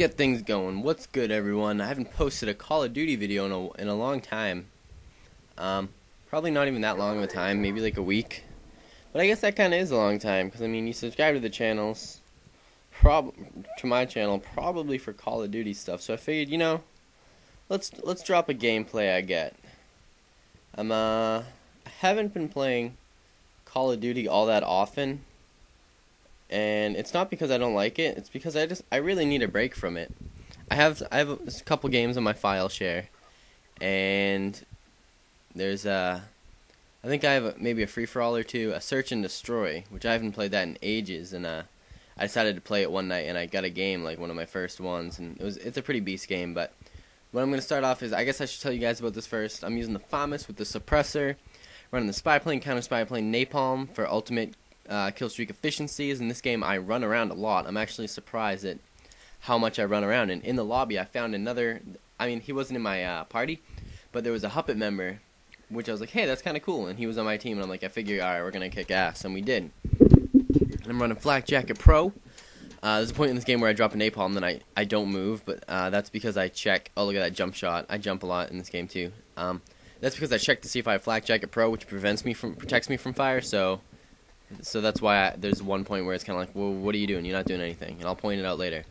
get things going. What's good, everyone? I haven't posted a Call of Duty video in a, in a long time. Um, probably not even that long of a time, maybe like a week. But I guess that kind of is a long time, because, I mean, you subscribe to the channels, prob to my channel, probably for Call of Duty stuff. So I figured, you know, let's let's drop a gameplay I get. I'm, uh, I haven't been playing Call of Duty all that often and it's not because I don't like it. It's because I just I really need a break from it. I have I have a, couple games on my file share, and there's a I think I have a, maybe a free for all or two, a search and destroy, which I haven't played that in ages, and uh, I decided to play it one night, and I got a game like one of my first ones, and it was it's a pretty beast game. But what I'm gonna start off is I guess I should tell you guys about this first. I'm using the FAMAS with the suppressor, running the spy plane, counter spy plane, napalm for ultimate uh, kill streak efficiencies. In this game, I run around a lot. I'm actually surprised at how much I run around. And in the lobby, I found another. I mean, he wasn't in my uh, party, but there was a Hupit member, which I was like, hey, that's kind of cool. And he was on my team, and I'm like, I figure, all right, we're gonna kick ass, and we did. And I'm running Flak Jacket Pro. Uh, there's a point in this game where I drop a napalm, then I, I don't move, but uh, that's because I check. Oh, look at that jump shot! I jump a lot in this game too. Um, that's because I check to see if I have Flak Jacket Pro, which prevents me from protects me from fire. So so that's why I, there's one point where it's kind of like, well, what are you doing? You're not doing anything, and I'll point it out later.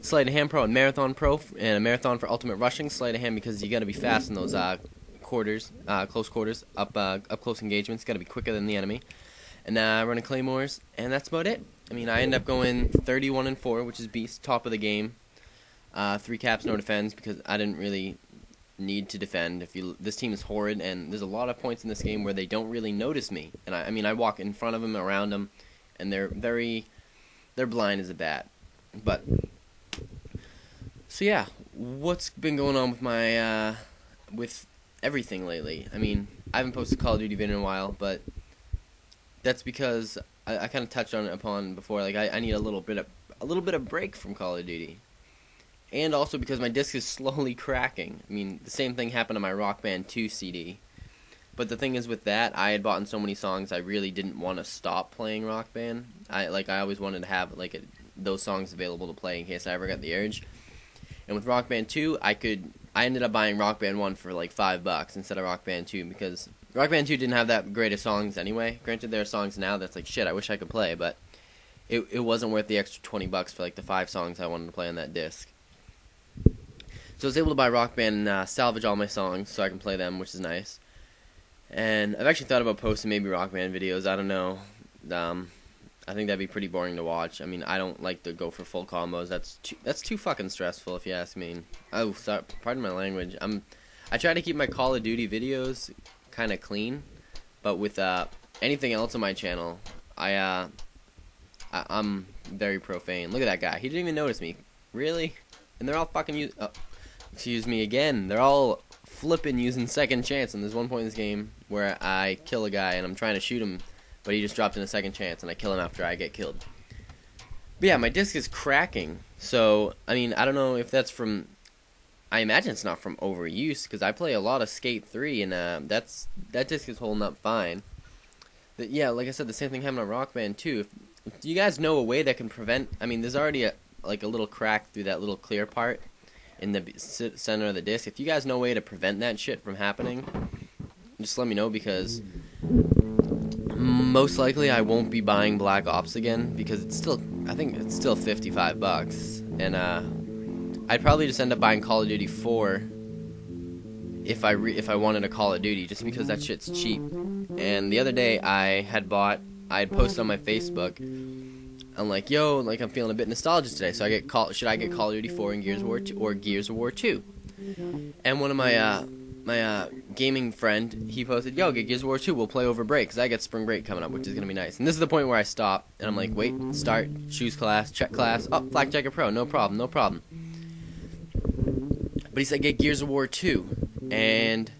Sleight of Hand Pro and Marathon Pro, and a Marathon for Ultimate Rushing. Sleight of Hand because you got to be fast in those uh, quarters, uh, close quarters, up uh, up close engagements. Got to be quicker than the enemy. And uh, running claymores, and that's about it. I mean, I end up going 31 and four, which is beast, top of the game. Uh, three caps, no defense because I didn't really need to defend. If you this team is horrid, and there's a lot of points in this game where they don't really notice me. And I, I mean, I walk in front of them, around them, and they're very, they're blind as a bat. But so yeah, what's been going on with my uh, with everything lately? I mean, I haven't posted Call of Duty video in a while, but that's because I, I kind of touched on it upon before. Like I, I need a little bit of a little bit of break from Call of Duty and also because my disc is slowly cracking. I mean, the same thing happened to my Rock Band 2 CD. But the thing is with that, I had bought in so many songs I really didn't want to stop playing Rock Band. I like I always wanted to have like a, those songs available to play in case I ever got the urge. And with Rock Band 2, I could I ended up buying Rock Band 1 for like 5 bucks instead of Rock Band 2 because Rock Band 2 didn't have that great of songs anyway. Granted there are songs now that's like shit, I wish I could play, but it it wasn't worth the extra 20 bucks for like the 5 songs I wanted to play on that disc. So I was able to buy Rock Band and uh, salvage all my songs so I can play them, which is nice. And I've actually thought about posting maybe Rock Band videos. I don't know. Um, I think that'd be pretty boring to watch. I mean, I don't like to go for full combos. That's too, that's too fucking stressful, if you ask me. Oh, sorry, pardon my language. I'm I try to keep my Call of Duty videos kind of clean, but with uh, anything else on my channel, I uh, I, am very profane. Look at that guy. He didn't even notice me. Really? And they're all fucking. Oh, excuse me again. They're all flipping using second chance. And there's one point in this game where I kill a guy and I'm trying to shoot him, but he just dropped in a second chance and I kill him after I get killed. But yeah, my disc is cracking. So I mean, I don't know if that's from. I imagine it's not from overuse because I play a lot of Skate 3 and uh, that's that disc is holding up fine. But yeah, like I said, the same thing happened on Rock Band too. If you guys know a way that can prevent, I mean, there's already a like a little crack through that little clear part in the center of the disc. If you guys know a way to prevent that shit from happening, just let me know because most likely I won't be buying Black Ops again because it's still I think it's still 55 bucks and uh I'd probably just end up buying Call of Duty 4 if I re- if I wanted a Call of Duty just because that shit's cheap. And the other day I had bought I had posted on my Facebook I'm like, yo, like I'm feeling a bit nostalgic today, so I get call. Should I get Call of Duty 4 and Gears of War 2 or Gears of War 2? And one of my uh, my uh, gaming friend, he posted, yo, get Gears of War 2. We'll play over break because I get spring break coming up, which is gonna be nice. And this is the point where I stop and I'm like, wait, start, choose class, check class, oh, Flak Jacket Pro, no problem, no problem. But he said get Gears of War 2, and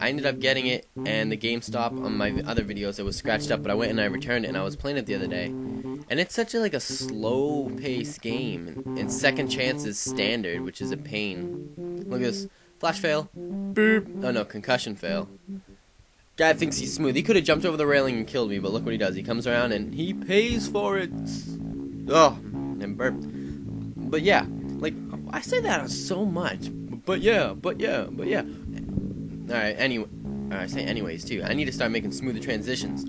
I ended up getting it, and the GameStop on my other videos it was scratched up, but I went and I returned it, and I was playing it the other day and it's such a like a slow paced game. And second chance is standard, which is a pain. Look at this. Flash fail. Boop. Oh no, concussion fail. Guy thinks he's smooth. He could have jumped over the railing and killed me, but look what he does. He comes around and he pays for it. Oh, and burp. But yeah, Like I say that so much, but yeah, but yeah, but yeah. All right. Anyway, I say anyways too. I need to start making smoother transitions.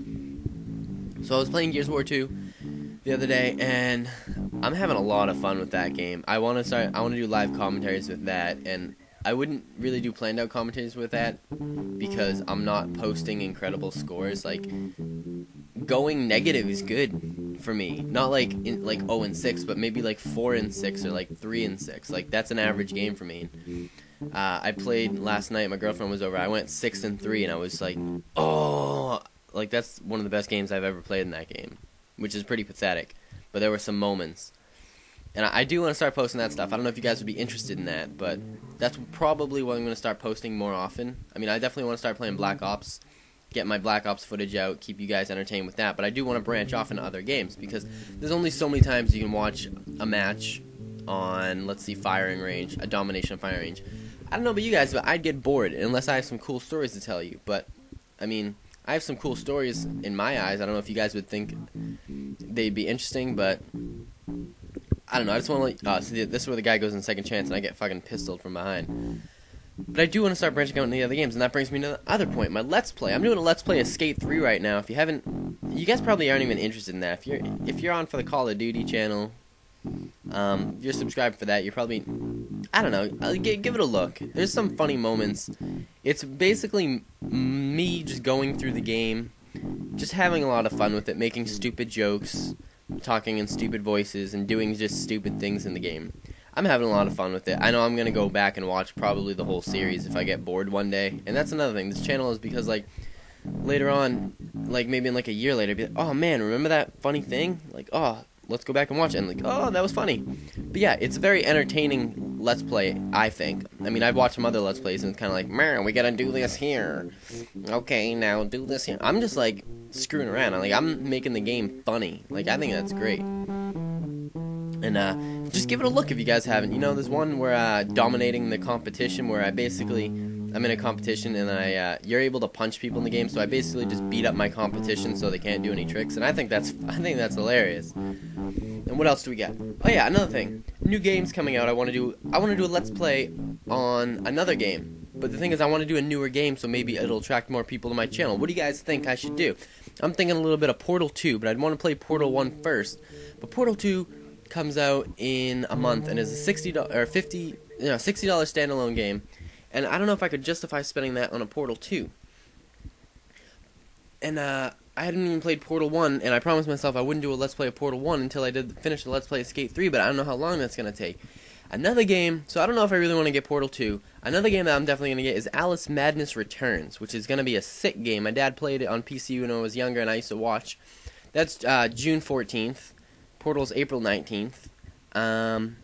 So I was playing Gears of War 2 the other day, and I'm having a lot of fun with that game. I want to start. I want to do live commentaries with that, and I wouldn't really do planned out commentaries with that because I'm not posting incredible scores. Like going negative is good for me. Not like in, like 0 and 6, but maybe like 4 and 6 or like 3 and 6. Like that's an average game for me. Uh, I played last night. My girlfriend was over. I went 6 and 3, and I was like, oh, like that's one of the best games I've ever played in that game, which is pretty pathetic. But there were some moments. And I, I do want to start posting that stuff. I don't know if you guys would be interested in that, but that's probably what I'm going to start posting more often. I mean, I definitely want to start playing Black Ops get my Black Ops footage out, keep you guys entertained with that. But I do want to branch off into other games because there's only so many times you can watch a match on, let's see, firing range, a domination firing range. I don't know about you guys, but I'd get bored unless I have some cool stories to tell you. But I mean, I have some cool stories in my eyes. I don't know if you guys would think they'd be interesting, but I don't know. I just want to. Uh, see, this is where the guy goes in second chance, and I get fucking pistoled from behind. But I do want to start branching out into the other games, and that brings me to the other point. My Let's Play. I'm doing a Let's Play of Skate 3 right now. If you haven't, you guys probably aren't even interested in that. If you're if you're on for the Call of Duty channel, um, you're subscribed for that. You're probably, I don't know. Uh, give, give it a look. There's some funny moments. It's basically me just going through the game, just having a lot of fun with it, making stupid jokes, talking in stupid voices, and doing just stupid things in the game. I'm having a lot of fun with it. I know I'm gonna go back and watch probably the whole series if I get bored one day. And that's another thing. This channel is because like later on, like maybe in like a year later, be like, oh man, remember that funny thing? Like, oh, let's go back and watch it. And like, oh, that was funny. But yeah, it's very entertaining let's play. I think. I mean, I've watched some other let's plays, and it's kind of like, man, we gotta do this here. Okay, now do this here. I'm just like screwing around. I'm like, I'm making the game funny. Like, I think that's great. And uh, just give it a look if you guys haven't. You know, there's one where uh, dominating the competition where I basically I'm in a competition and I uh, you're able to punch people in the game. So I basically just beat up my competition so they can't do any tricks, and I think that's I think that's hilarious. And what else do we get? Oh yeah, another thing. New games coming out. I want to do I want to do a let's play on another game. But the thing is, I want to do a newer game, so maybe it'll attract more people to my channel. What do you guys think I should do? I'm thinking a little bit of Portal 2, but I'd want to play Portal 1 first. But Portal 2 comes out in a month and is a sixty or fifty, you know, sixty dollar standalone game, and I don't know if I could justify spending that on a Portal two. And uh, I hadn't even played Portal one, and I promised myself I wouldn't do a Let's Play of Portal one until I did finish the Let's Play of Skate three, but I don't know how long that's gonna take. Another game, so I don't know if I really want to get Portal 2. Another game that I'm definitely going to get is Alice Madness Returns, which is going to be a sick game. My dad played it on PC when I was younger, and I used to watch. That's uh, June 14th. Portal's April 19th. Um,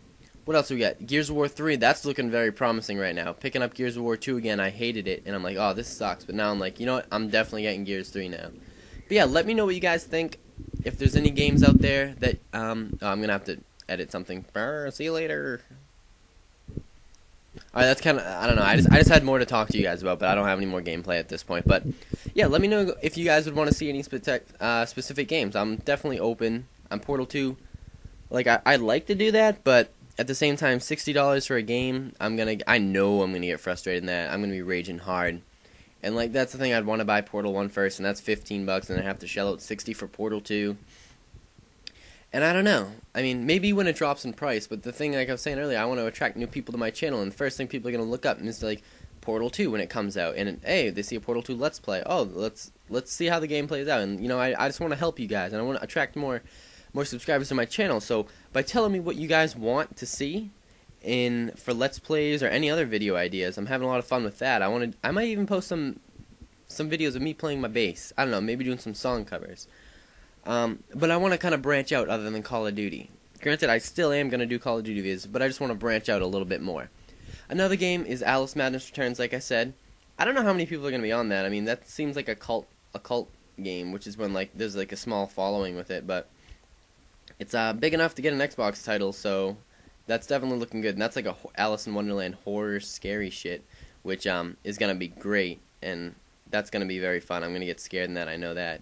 what else we got? Gears of War 3, that's looking very promising right now. Picking up Gears of War 2 again, I hated it, and I'm like, oh, this sucks. But now I'm like, you know what? I'm definitely getting Gears 3 now. But yeah, let me know what you guys think. If there's any games out there that, um, oh, I'm going to have to edit something. See you later. All right, that's kind of I don't know. I just I just had more to talk to you guys about, but I don't have any more gameplay at this point. But yeah, let me know if you guys would want to see any spe- uh, specific games. I'm definitely open I'm Portal 2. Like I I'd like to do that, but at the same time, sixty dollars for a game, I'm gonna I know I'm gonna get frustrated in that. I'm gonna be raging hard. And like that's the thing, I'd want to buy Portal 1 first, and that's fifteen bucks, and I have to shell out sixty for Portal 2. And I don't know. I mean, maybe when it drops in price, but the thing, like I was saying earlier, I want to attract new people to my channel, and the first thing people are gonna look up is like Portal 2 when it comes out, and hey, they see a Portal 2 Let's Play. Oh, let's let's see how the game plays out, and you know, I I just want to help you guys, and I want to attract more more subscribers to my channel. So by telling me what you guys want to see in for let's plays or any other video ideas, I'm having a lot of fun with that. I want to I might even post some some videos of me playing my bass. I don't know, maybe doing some song covers. Um, but I want to kind of branch out other than Call of Duty. Granted, I still am going to do Call of Duty videos, but I just want to branch out a little bit more. Another game is Alice Madness Returns, like I said. I don't know how many people are going to be on that. I mean, that seems like a cult a cult game, which is when like there's like a small following with it, but it's uh, big enough to get an Xbox title, so that's definitely looking good. And that's like a Alice in Wonderland horror scary shit, which um is gonna be great, and that's gonna be very fun. I'm gonna get scared in that. I know that.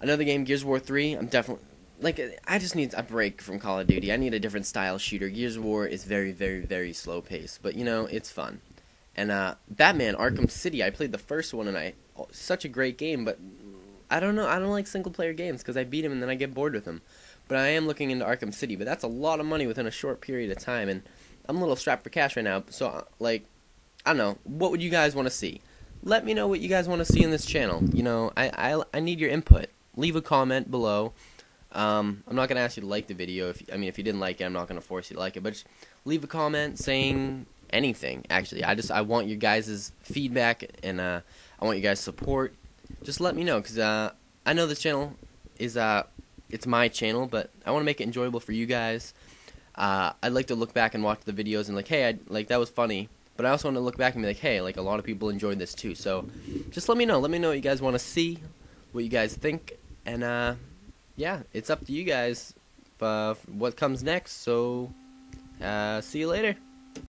Another game, Gears of War 3. I'm definitely like I just need a break from Call of Duty. I need a different style shooter. Gears of War is very, very, very slow paced, but you know it's fun. And uh, Batman Arkham City, I played the first one and I oh, such a great game, but I don't know. I don't like single player games because I beat him and then I get bored with them. But I am looking into Arkham City, but that's a lot of money within a short period of time, and I'm a little strapped for cash right now. So uh, like, I don't know. What would you guys want to see? Let me know what you guys want to see in this channel. You know, I I, I need your input. Leave a comment below. Um, I'm not gonna ask you to like the video. If I mean, if you didn't like it, I'm not gonna force you to like it. But just leave a comment saying anything. Actually, I just I want your guys' feedback and uh, I want you guys' support. Just let me know because uh, I know this channel is uh, it's my channel, but I want to make it enjoyable for you guys. Uh, I'd like to look back and watch the videos and like, hey, I, like that was funny. But I also want to look back and be like, hey, like a lot of people enjoyed this too. So just let me know. Let me know what you guys want to see, what you guys think, and uh, yeah, it's up to you guys uh, what comes next. So, uh, see you later.